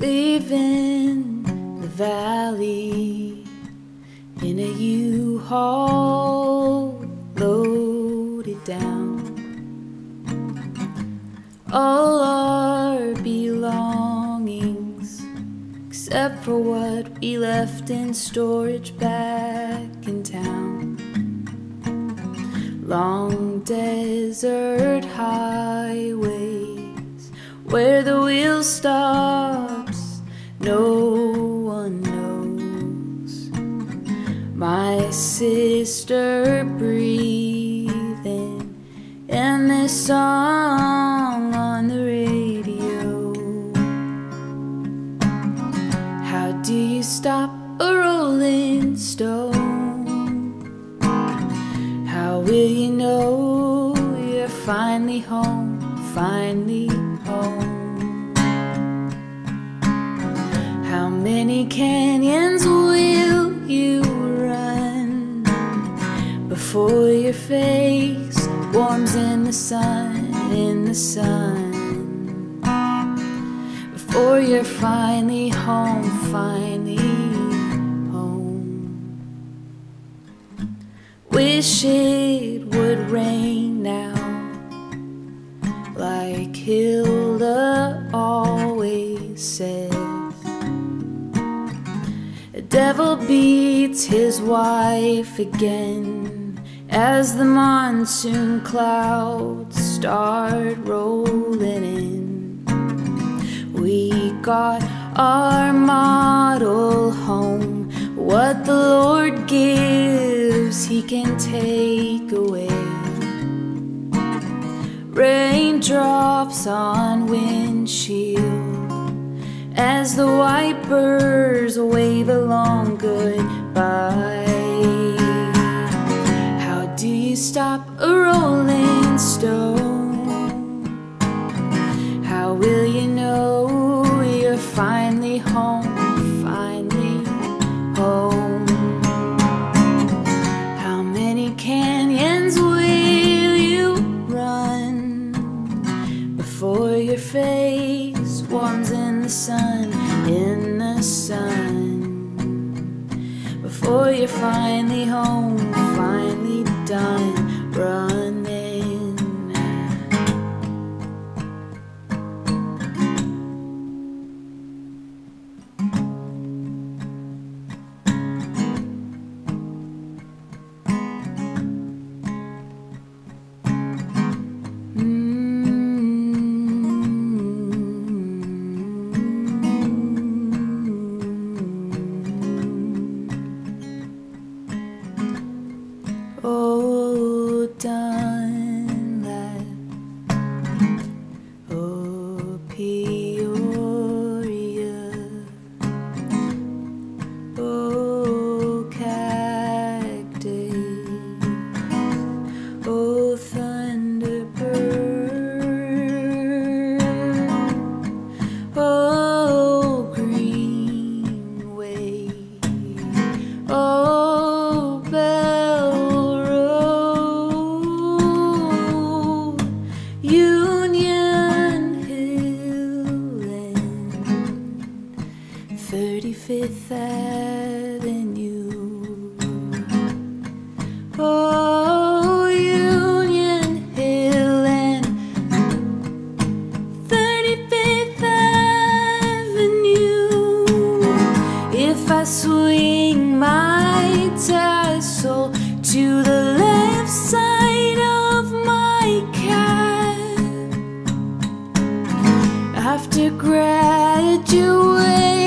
Leaving the valley in a U-Haul loaded down. All our belongings, except for what we left in storage back in town. Long desert highways where the wheels stops, no one knows. My sister breathing, and this song on the radio. How do you stop a rolling stone? How will you know you're finally home, finally home? How many canyons will you run before your face warms in the sun, in the sun? Before you're finally home, finally home. Wish it would The devil beats his wife again as the monsoon clouds start rolling in. We got our model home. What the Lord gives, He can take away. Raindrops on windshield as the wipers wave along goodbye. How do you stop a rolling stone? How will you know you're finally home, finally home? How many canyons will you run before your face warms in sun, in the sun? Before you're finally home, finally done running. Oh, Dunlap, 35th Avenue. Oh, Union Hill and 35th Avenue. If I swing my tassel to the left side of my cab after graduation.